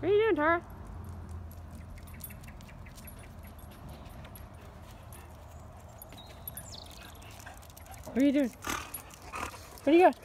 What are you doing, Tara? What are you doing? Where do you go?